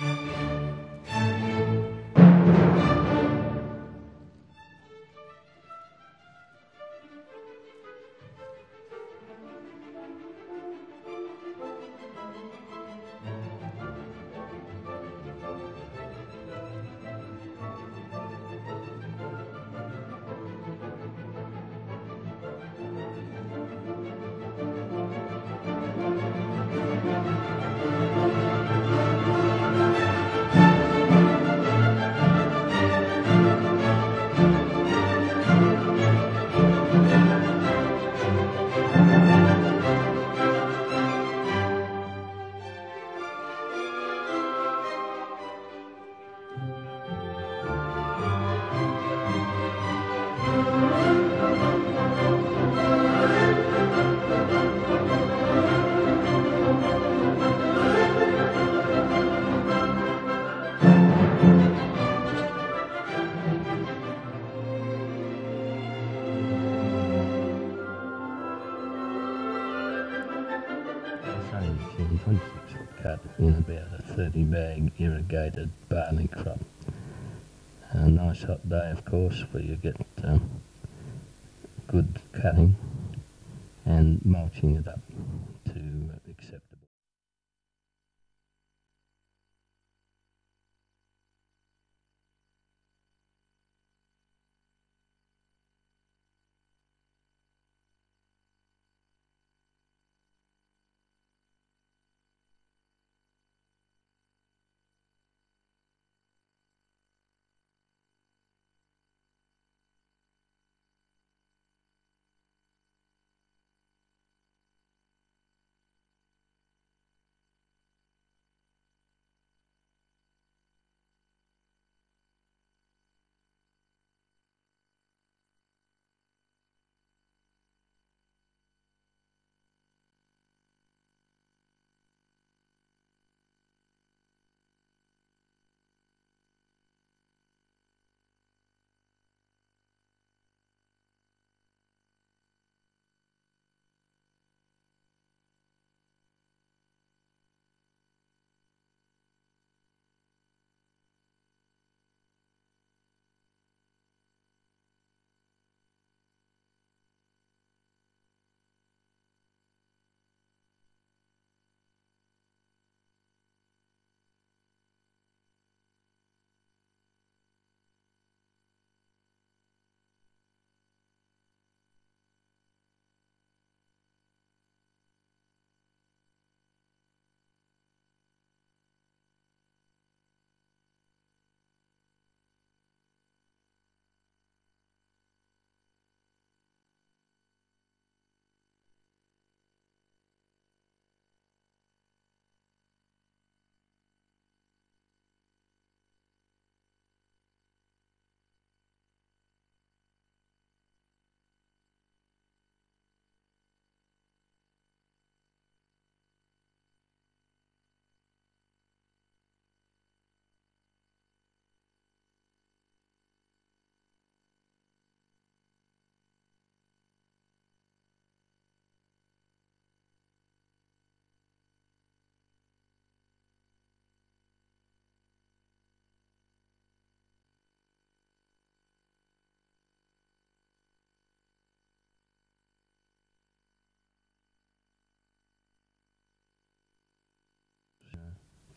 machine, 26 foot cut in about a 30 bag irrigated barley crop. A nice hot day, of course, where you get um, good cutting and mulching it up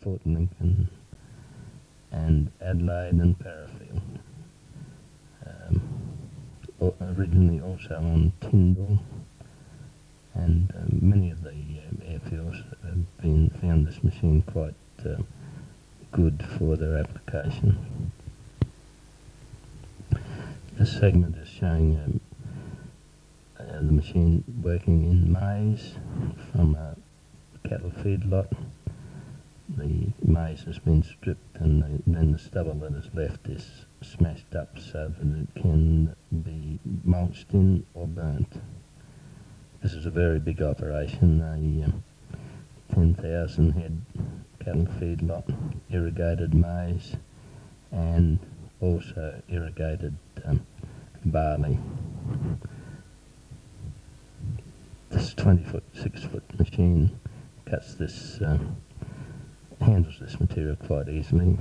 Port Lincoln and Adelaide and Parafield. Um, originally also on Tindal and uh, many of the um, airfields have been found this machine quite uh, good for their application. This segment is showing um, uh, the machine working in maize from a cattle feedlot. The maize has been stripped and the, then the stubble that is left is smashed up so that it can be mulched in or burnt. This is a very big operation, a um, 10,000 head cattle feedlot, irrigated maize and also irrigated um, barley. This 20 foot, 6 foot machine cuts this uh, handles this material quite easily.